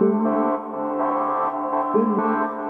Thank you.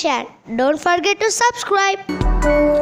Share. Don't forget to subscribe.